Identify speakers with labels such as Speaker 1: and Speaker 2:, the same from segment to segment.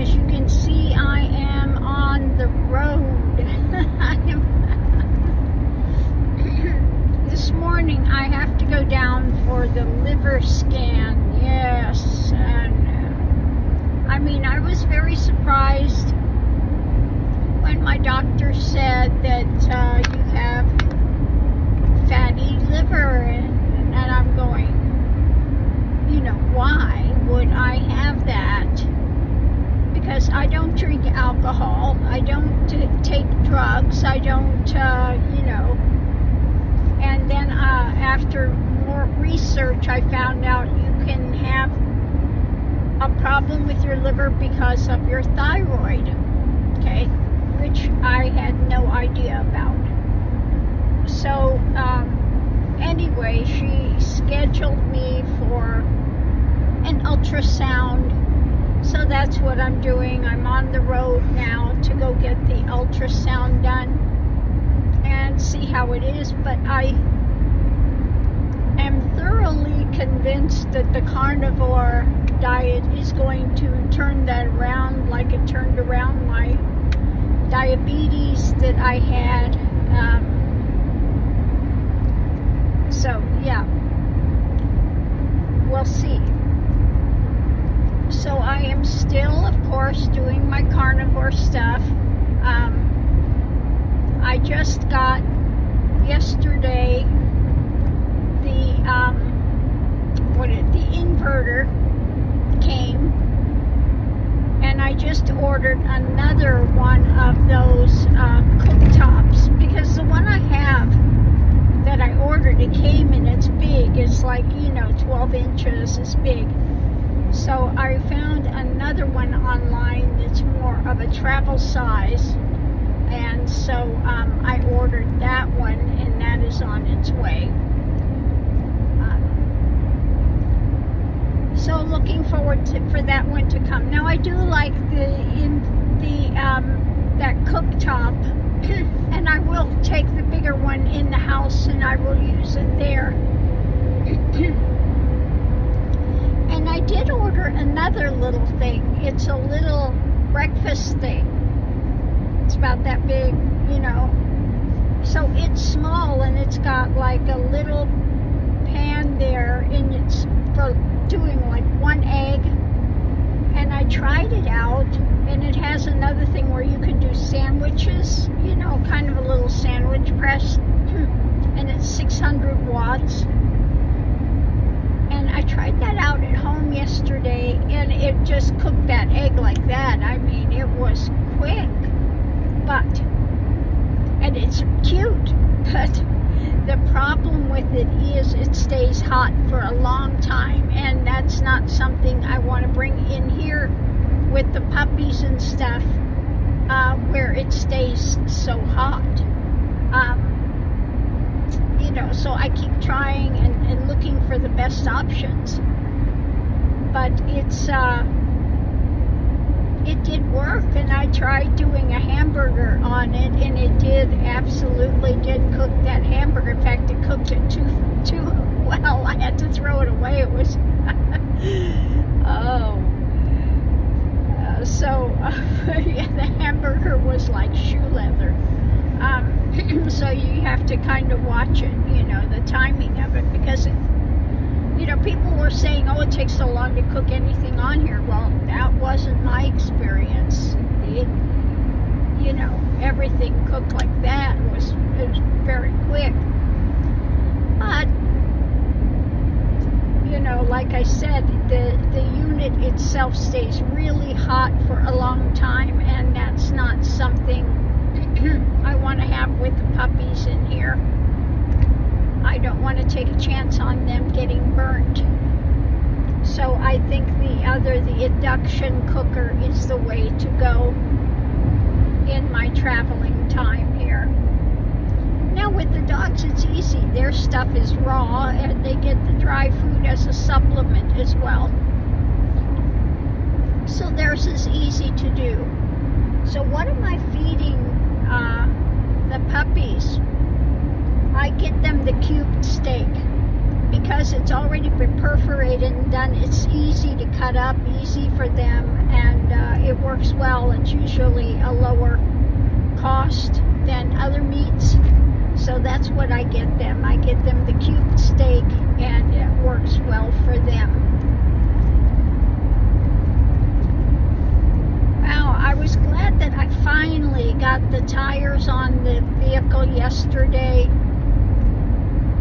Speaker 1: As you can see, I am on the road. this morning I have to go down for the liver scan. Yes, and uh, I mean I was very surprised when my doctor said that uh, you have fatty liver, and, and I'm going, you know, why would I have that? Because I don't drink alcohol, I don't take drugs, I don't, uh, you know. And then uh, after more research, I found out you can have a problem with your liver because of your thyroid, okay, which I had no idea about. So, um, anyway, she scheduled me for an ultrasound. So that's what I'm doing. I'm on the road now to go get the ultrasound done and see how it is. But I am thoroughly convinced that the carnivore diet is going to turn that around like it turned around my diabetes that I had. Um, so, yeah, we'll see. So I am still, of course, doing my carnivore stuff. Um, I just got yesterday the um, what it, the inverter came, and I just ordered another one of those uh, cooktops because the one I have that I ordered it came and it's big. It's like you know 12 inches. It's big. So I found another one online that's more of a travel size. And so um, I ordered that one, and that is on its way. Um, so looking forward to, for that one to come. Now I do like the in the um, that cooktop, and I will take the bigger one in the house, and I will use it there. I did order another little thing. It's a little breakfast thing. It's about that big, you know. So it's small and it's got like a little pan there and it's for doing like one egg. And I tried it out and it has another thing where you can do sandwiches, you know, kind of a little sandwich press. and it's 600 watts I tried that out at home yesterday and it just cooked that egg like that. I mean, it was quick, but, and it's cute, but the problem with it is it stays hot for a long time and that's not something I want to bring in here with the puppies and stuff uh, where it stays so hot. Um, you know, so I keep trying and, and looking for the best options. But it's, uh, it did work, and I tried doing a hamburger on it, and it did absolutely did cook that hamburger. In fact, it cooked it too too well. I had to throw it away. It was oh. Uh, so yeah, the hamburger was like shoe leather. Um, so you have to kind of watch it, you know, the timing of it, because, it, you know, people were saying, oh, it takes so long to cook anything on here. Well, that wasn't my experience. It, you know, everything cooked like that was, was very quick. But, you know, like I said, the, the unit itself stays really hot for a long time, and that's not something Mm-hmm. I want to have with the puppies in here. I don't want to take a chance on them getting burnt. So I think the other, the induction cooker is the way to go in my traveling time here. Now with the dogs it's easy. Their stuff is raw and they get the dry food as a supplement as well. So theirs is easy to do. So what am I feeding uh, the puppies, I get them the cubed steak. because it's already been perforated and done, it's easy to cut up, easy for them, and uh, it works well. It's usually a lower cost than other meats. So that's what I get them. I get them the cube steak and it works well for them. Wow, I was glad that I finally the tires on the vehicle yesterday.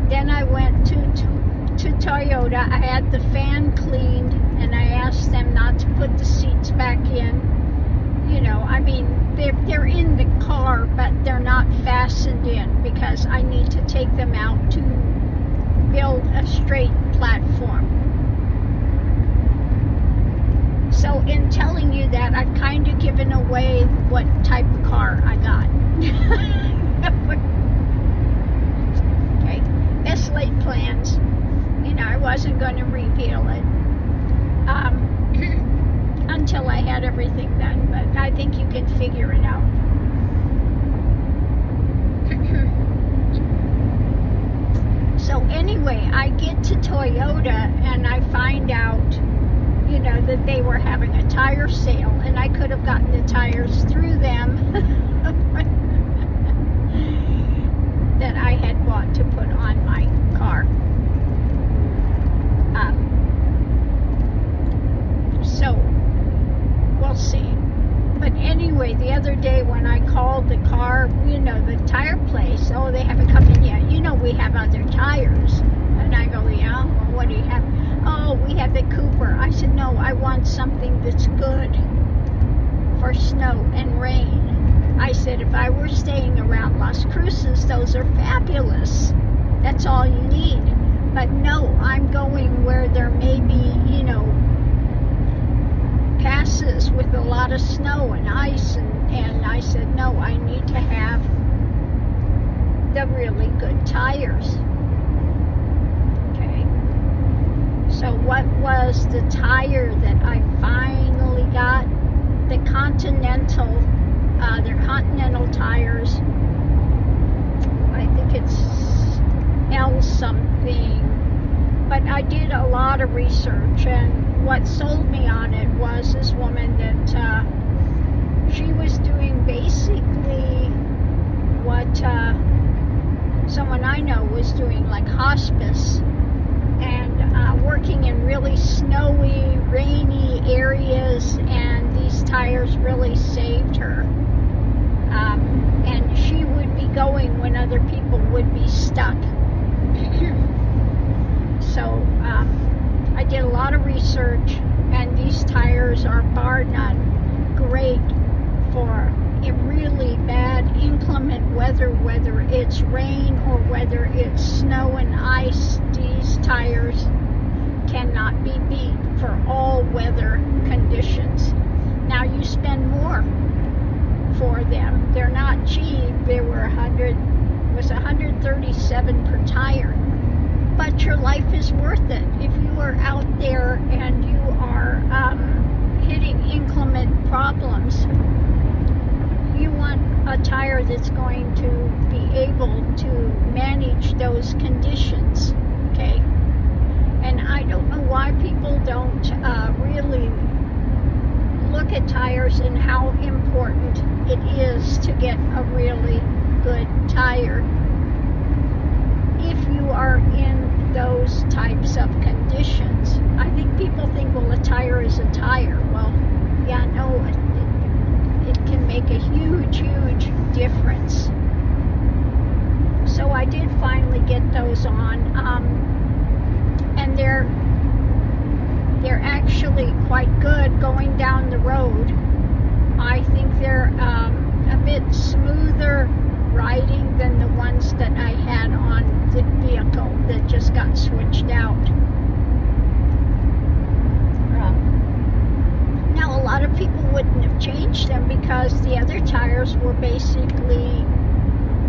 Speaker 1: Then I went to, to, to Toyota. I had the fan cleaned and I asked them not to put the seats back in. You know, I mean, they're, they're in the car, but they're not fastened in because I need to take them out to build a straight platform. So in telling you that, I've kind of given away what type of car I got. okay, best laid plans. You know, I wasn't going to reveal it. Um, until I had everything done, but I think you can figure it out. so anyway, I get to Toyota and I find out, you know, that they were having a tire sale and I could have gotten the tires through them that I had bought to put on my car. Um, so we'll see. But anyway, the other day when I called the car, you know, the tire place, oh, they haven't come in yet. You know, we have other tires. And I go, yeah, well, what do you have? Oh, we have the Cooper. I said, no, I want something that's good for snow and rain. I said, if I were staying around Las Cruces, those are fabulous. That's all you need. But no, I'm going where there may be, you know, passes with a lot of snow and ice and, and I said no I need to have the really good tires okay so what was the tire that I finally got? The Continental uh, they're Continental tires. I think it's L something. But I did a lot of research and what sold me on it was this woman that uh, she was doing basically what uh, someone I know was doing, like hospice, and uh, working in really snowy, rainy areas, and these tires really saved her. Um, and she would be going when other people would be stuck. so, um, I did a lot of research, and these tires are bar none great for really bad inclement weather, whether it's rain or whether it's snow and ice. These tires cannot be beat for all weather conditions. Now you spend more for them. They're not cheap. They were 100 was 137 per tire but your life is worth it. If you are out there and you are um, hitting inclement problems, you want a tire that's going to be able to manage those conditions, okay? And I don't know why people don't uh, really look at tires and how important it is to get a really good tire if you are in those types of conditions. I think people think, well, a tire is a tire. Well, yeah, no, it, it can make a huge, huge difference. So I did finally get those on, um, and they're they're quite good going down the road. I think they're um, a bit smoother riding than the ones that I had on the vehicle that just got switched out. Um, now, a lot of people wouldn't have changed them because the other tires were basically,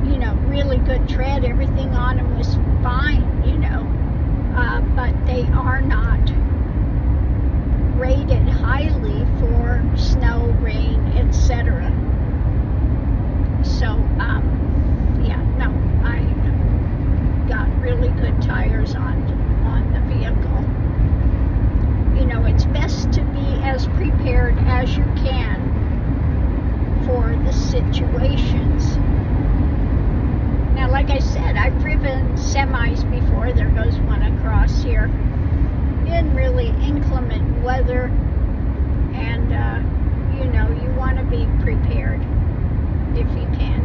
Speaker 1: you know, really good tread. Everything on them was fine, you know, uh, but they are not rated highly for snow, rain, etc. So, um, yeah, no, I got really good tires on. situations. Now, like I said, I've driven semis before. There goes one across here in really inclement weather, and uh, you know, you want to be prepared if you can.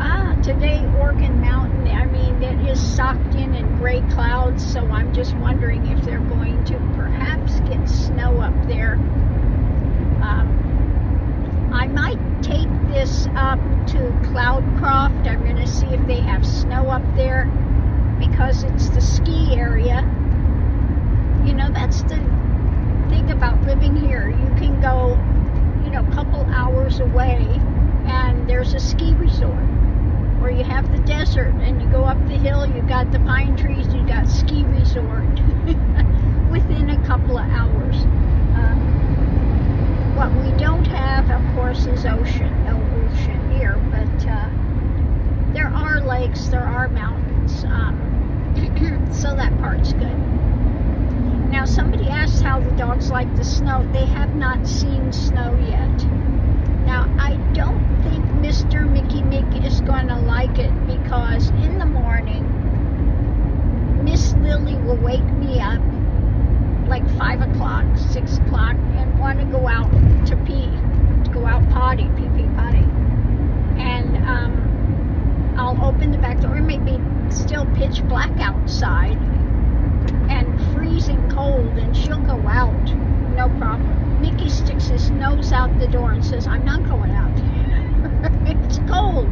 Speaker 1: Ah, today, Organ Mountain, I mean, it is socked in in gray clouds, so I'm just wondering if they're going to perhaps get snow up there. Um, I might take this up to Cloudcroft. I'm going to see if they have snow up there because it's the ski area. You know, that's the thing about living here. You can go, you know, a couple hours away and there's a ski resort. Or you have the desert and you go up the hill, you got the pine trees, you got ski resort within a couple of hours. Um, what we don't have, of course, is ocean. No ocean here, but uh, there are lakes, there are mountains, um, so that part's good. Now, somebody asked how the dogs like the snow. They have not seen snow yet. Now, I don't think Mr. Mickey Mick is going to like it because in the morning, Miss Lily will wake me up like 5 o'clock, 6 o'clock, and want to go out to pee, to go out potty, pee pee potty. And um, I'll open the back door. It may be still pitch black outside and freezing cold, and she'll go out, no problem. Mickey sticks his nose out the door and says, I'm not going out. it's cold.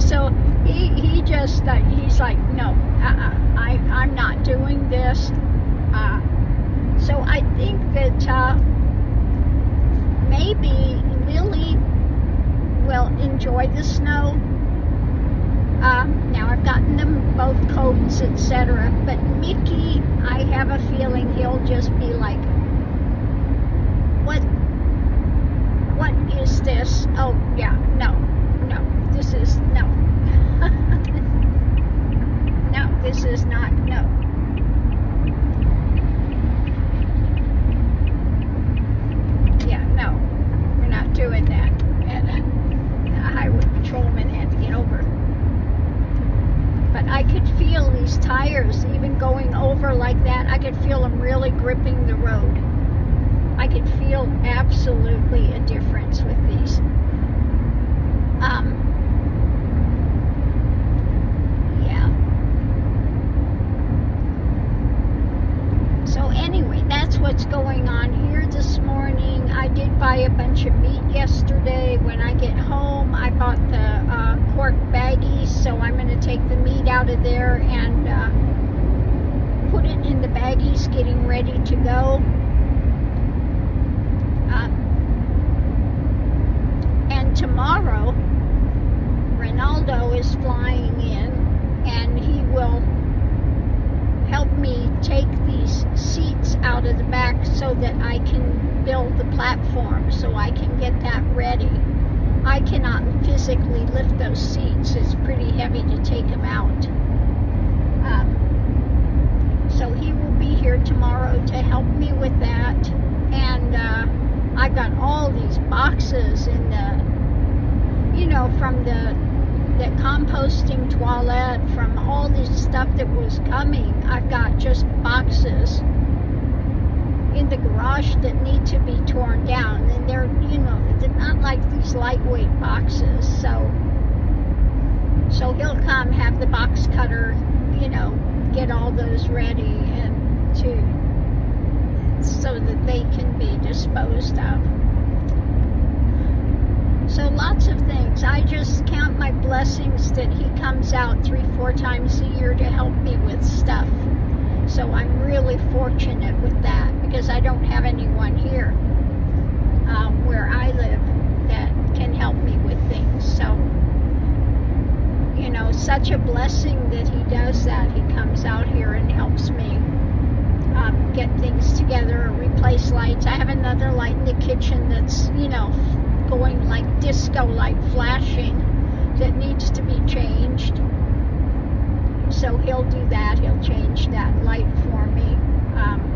Speaker 1: so he, he just, uh, he's like, no, uh-uh, I, I'm not doing this. Uh, so I think that uh, maybe Lily will enjoy the snow. Um, now I've gotten them both coats, But Mickey, I have a feeling he'll just be like, what what is this? Oh yeah, no, no, this is no. no, this is not no. Yeah, no, we're not doing that. And the highway patrolman had to get over. But I could feel these tires, even going over like that, I could feel them really gripping the road. I could feel absolutely a difference with these. Um, yeah. So anyway, that's what's going on here this morning. I did buy a bunch of meat yesterday. When I get home, I bought the uh, cork baggies, so I'm going to take the meat out of there and uh, put it in the baggies, getting ready to go. Um, and tomorrow, Ronaldo is flying in and he will help me take these seats out of the back so that I can build the platform so I can get that ready. I cannot physically lift those seats. It's pretty heavy to take them out. Um, so he will be here tomorrow to help me with that. And uh, I've got all these boxes in the, you know, from the the composting toilet, from all this stuff that was coming. I've got just boxes in the garage that need to be torn down, and they're, you know, they're not like these lightweight boxes. So, so he'll come, have the box cutter, you know, get all those ready and to so that they can be disposed of. So lots of things. I just count my blessings that he comes out three, four times a year to help me with stuff. So I'm really fortunate with that because I don't have anyone here um, where I live that can help me with things. So, you know, such a blessing that he does that. He comes out here and helps me um, get things together, replace lights. I have another light in the kitchen that's, you know, going like disco light flashing that needs to be changed. So he'll do that. He'll change that light for me. Um,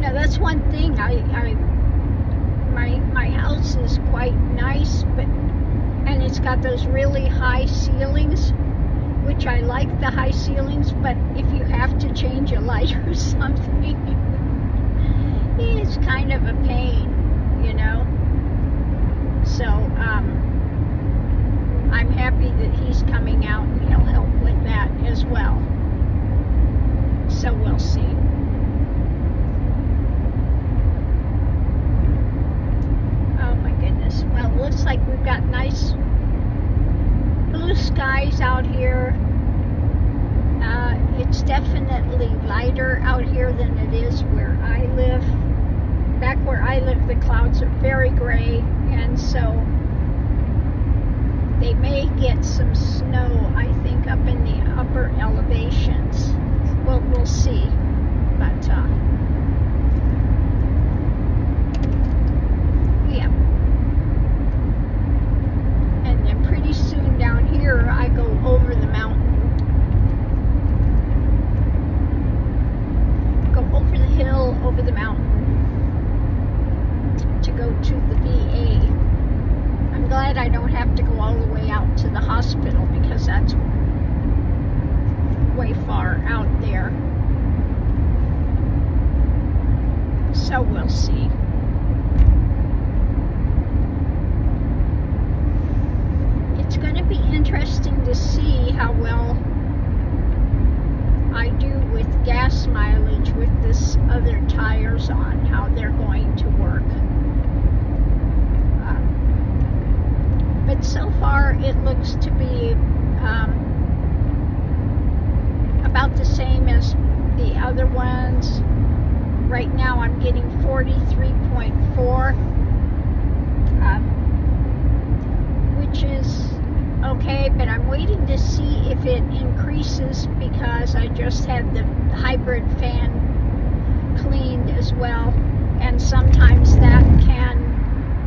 Speaker 1: know, that's one thing. I, I my my house is quite nice, but and it's got those really high ceilings, which I like the high ceilings. But if you have to change a light or something, it's kind of a pain, you know. So um, I'm happy that he's coming out and he'll help with that as well. So we'll see. Goodness. Well, looks like we've got nice blue skies out here. Uh, it's definitely lighter out here than it is where I live. Back where I live, the clouds are very gray, and so they may get some snow, I think, up in the upper elevations. Well, we'll see. But, uh, yeah. And then pretty soon down here, I go over the mountain. Go over the hill, over the mountain to go to the VA. I'm glad I don't have to go all the way out to the hospital because that's far out there. So we'll see. It's going to be interesting to see how well I do with gas mileage with this other tires on, how they're going to work. Um, but so far it looks to be um, about the same as the other ones. Right now I'm getting 43.4, um, which is okay, but I'm waiting to see if it increases because I just had the hybrid fan cleaned as well, and sometimes that can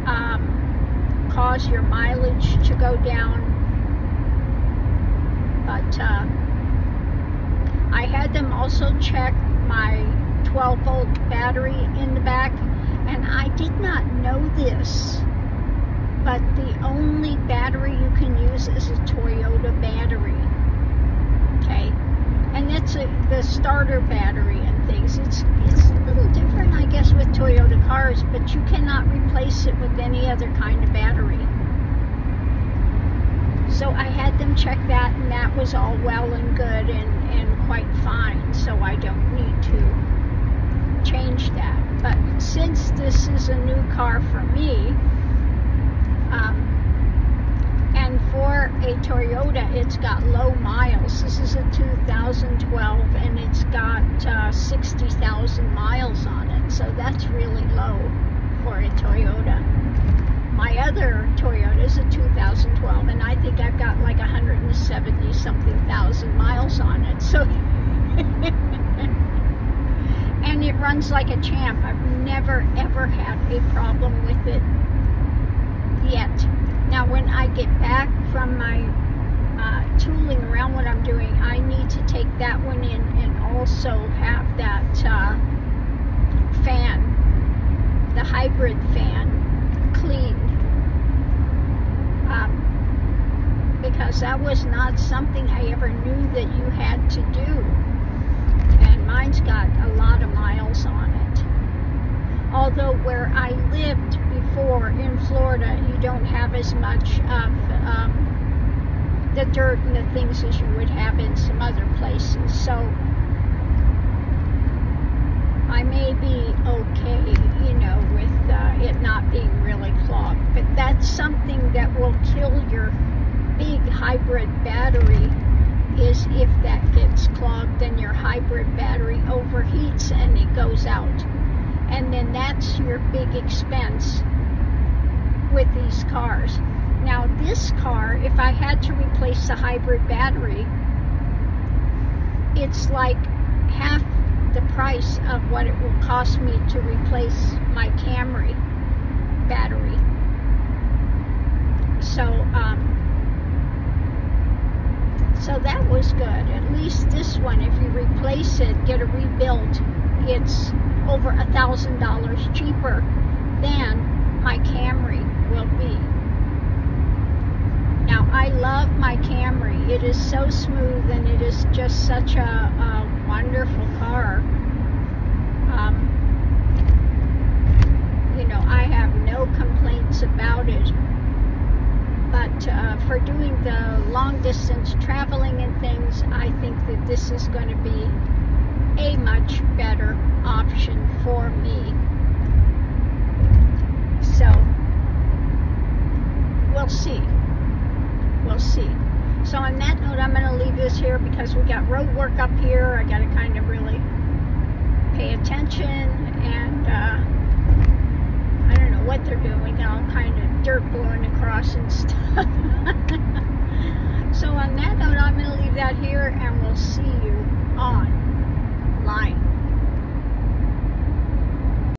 Speaker 1: um, cause your mileage to go down. But uh, I had them also check my 12 volt battery in the back, and I did not know this but the only battery you can use is a Toyota battery. Okay, and it's a, the starter battery and things. It's it's a little different, I guess, with Toyota cars, but you cannot replace it with any other kind of battery. So I had them check that, and that was all well and good and, and quite fine. So I don't need to change that. But since this is a new car for me, um, and for a Toyota, it's got low miles. This is a 2012 and it's got uh, 60,000 miles on it. So that's really low for a Toyota. My other Toyota is a 2012 and I think I've got like 170 something thousand miles on it. So, and it runs like a champ. I've never ever had a problem with it yet. Now, when I get back from my uh, tooling around what I'm doing, I need to take that one in and also have that uh, fan, the hybrid fan, cleaned. Um, because that was not something I ever knew that you had to do. And mine's got a lot of miles on it. Although where I lived before in Florida, you don't have as much of um, the dirt and the things as you would have in some other places. So I may be okay, you know, with uh, it not being really clogged. But that's something that will kill your big hybrid battery is if that gets clogged, then your hybrid battery overheats and it goes out. And then that's your big expense with these cars. Now this car, if I had to replace the hybrid battery, it's like half the price of what it will cost me to replace my Camry battery. So, um, so that was good. At least this one, if you replace it, get a rebuild, it's over a thousand dollars cheaper than my Camry will be. Now, I love my Camry. It is so smooth and it is just such a, a wonderful car. Um, you know, I have no complaints about it. But uh, for doing the long distance traveling and things, I think that this is going to be a much better option for me. So, we'll see. We'll see. So on that note, I'm going to leave this here because we got road work up here. I got to kind of really pay attention and uh, I don't know what they're doing. We got all kind of dirt blowing across and stuff. so on that note, I'm going to leave that here and we'll see you on line.